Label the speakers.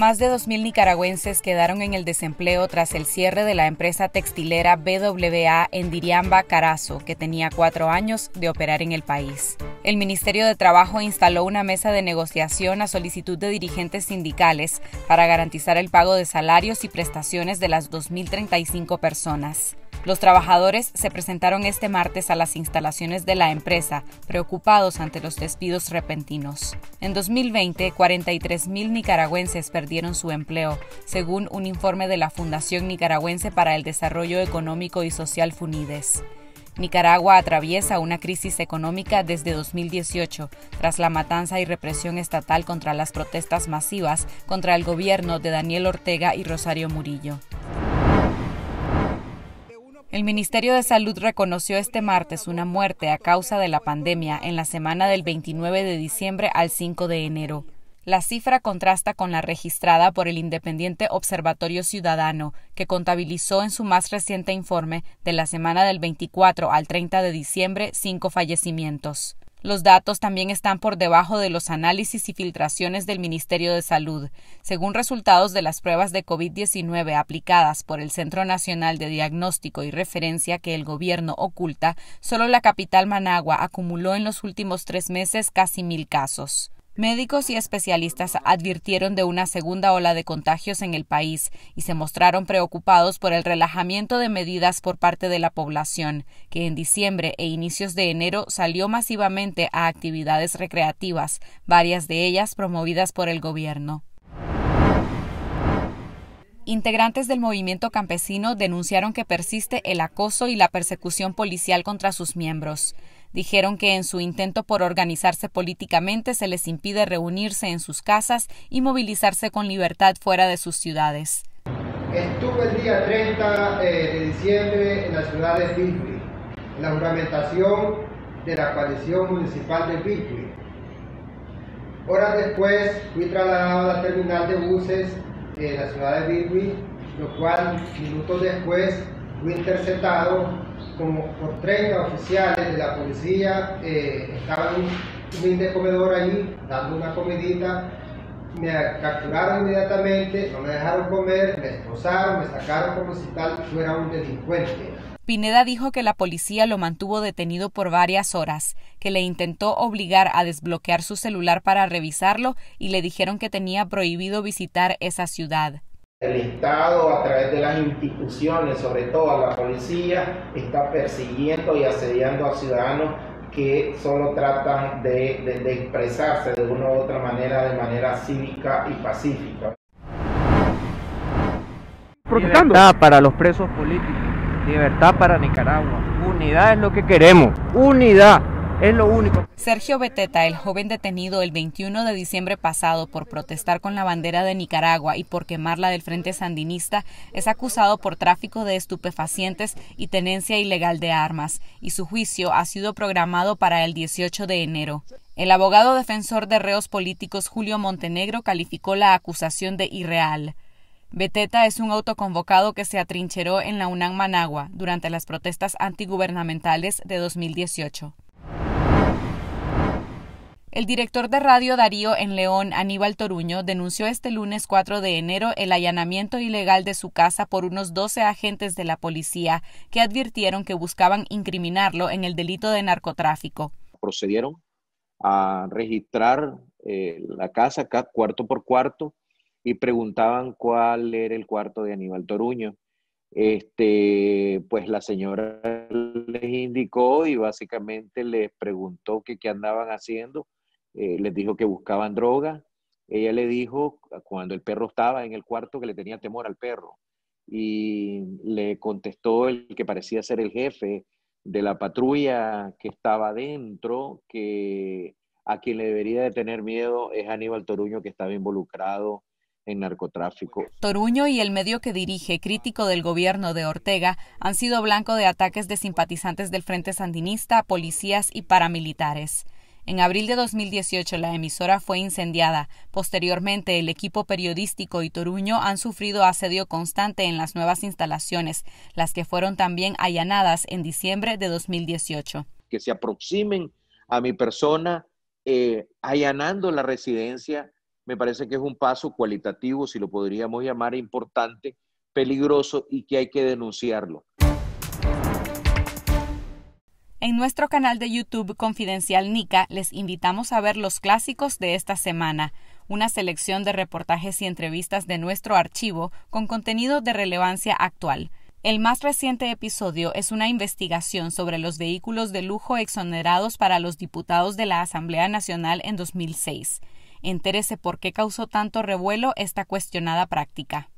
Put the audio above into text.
Speaker 1: Más de 2.000 nicaragüenses quedaron en el desempleo tras el cierre de la empresa textilera BWA en Diriamba, Carazo, que tenía cuatro años de operar en el país. El Ministerio de Trabajo instaló una mesa de negociación a solicitud de dirigentes sindicales para garantizar el pago de salarios y prestaciones de las 2.035 personas. Los trabajadores se presentaron este martes a las instalaciones de la empresa, preocupados ante los despidos repentinos. En 2020, 43.000 nicaragüenses perdieron su empleo, según un informe de la Fundación Nicaragüense para el Desarrollo Económico y Social FUNIDES. Nicaragua atraviesa una crisis económica desde 2018, tras la matanza y represión estatal contra las protestas masivas contra el gobierno de Daniel Ortega y Rosario Murillo. El Ministerio de Salud reconoció este martes una muerte a causa de la pandemia en la semana del 29 de diciembre al 5 de enero. La cifra contrasta con la registrada por el Independiente Observatorio Ciudadano, que contabilizó en su más reciente informe de la semana del 24 al 30 de diciembre cinco fallecimientos. Los datos también están por debajo de los análisis y filtraciones del Ministerio de Salud. Según resultados de las pruebas de COVID-19 aplicadas por el Centro Nacional de Diagnóstico y Referencia que el gobierno oculta, solo la capital Managua acumuló en los últimos tres meses casi mil casos. Médicos y especialistas advirtieron de una segunda ola de contagios en el país y se mostraron preocupados por el relajamiento de medidas por parte de la población, que en diciembre e inicios de enero salió masivamente a actividades recreativas, varias de ellas promovidas por el gobierno. Integrantes del movimiento campesino denunciaron que persiste el acoso y la persecución policial contra sus miembros. Dijeron que en su intento por organizarse políticamente se les impide reunirse en sus casas y movilizarse con libertad fuera de sus ciudades.
Speaker 2: Estuve el día 30 eh, de diciembre en la ciudad de Bigui, en la juramentación de la coalición municipal de Bigui. Horas después fui trasladado a la terminal de buses de la ciudad de Bigui, lo cual minutos después fui interceptado como por 30 oficiales de la policía, eh, estaban en un humilde comedor ahí, dando una comidita, me capturaron inmediatamente, no me dejaron comer, me esposaron, me sacaron como si tal fuera un delincuente.
Speaker 1: Pineda dijo que la policía lo mantuvo detenido por varias horas, que le intentó obligar a desbloquear su celular para revisarlo y le dijeron que tenía prohibido visitar esa ciudad.
Speaker 3: El Estado, a través de las instituciones, sobre todo la policía, está persiguiendo y asediando a ciudadanos que solo tratan de, expresarse de una u otra manera, de manera cívica y pacífica.
Speaker 4: Libertad para los presos políticos, libertad para Nicaragua, unidad es lo que queremos, unidad. Es lo único.
Speaker 1: Sergio Beteta, el joven detenido el 21 de diciembre pasado por protestar con la bandera de Nicaragua y por quemarla del Frente Sandinista, es acusado por tráfico de estupefacientes y tenencia ilegal de armas, y su juicio ha sido programado para el 18 de enero. El abogado defensor de reos políticos Julio Montenegro calificó la acusación de irreal. Beteta es un autoconvocado que se atrincheró en la UNAM Managua durante las protestas antigubernamentales de 2018. El director de Radio Darío en León, Aníbal Toruño, denunció este lunes 4 de enero el allanamiento ilegal de su casa por unos 12 agentes de la policía que advirtieron que buscaban incriminarlo en el delito de narcotráfico.
Speaker 5: Procedieron a registrar eh, la casa cuarto por cuarto y preguntaban cuál era el cuarto de Aníbal Toruño. Este, pues la señora les indicó y básicamente les preguntó qué andaban haciendo eh, les dijo que buscaban droga. Ella le dijo, cuando el perro estaba en el cuarto, que le tenía temor al perro. Y le contestó el que parecía ser el jefe de la patrulla que estaba dentro, que a quien le debería de tener miedo es Aníbal Toruño, que estaba involucrado en narcotráfico.
Speaker 1: Toruño y el medio que dirige, crítico del gobierno de Ortega, han sido blanco de ataques de simpatizantes del Frente Sandinista, policías y paramilitares. En abril de 2018 la emisora fue incendiada. Posteriormente, el equipo periodístico y Toruño han sufrido asedio constante en las nuevas instalaciones, las que fueron también allanadas en diciembre de 2018.
Speaker 5: Que se aproximen a mi persona eh, allanando la residencia, me parece que es un paso cualitativo, si lo podríamos llamar, importante, peligroso y que hay que denunciarlo.
Speaker 1: En nuestro canal de YouTube Confidencial Nica les invitamos a ver los clásicos de esta semana, una selección de reportajes y entrevistas de nuestro archivo con contenido de relevancia actual. El más reciente episodio es una investigación sobre los vehículos de lujo exonerados para los diputados de la Asamblea Nacional en 2006. Entérese por qué causó tanto revuelo esta cuestionada práctica.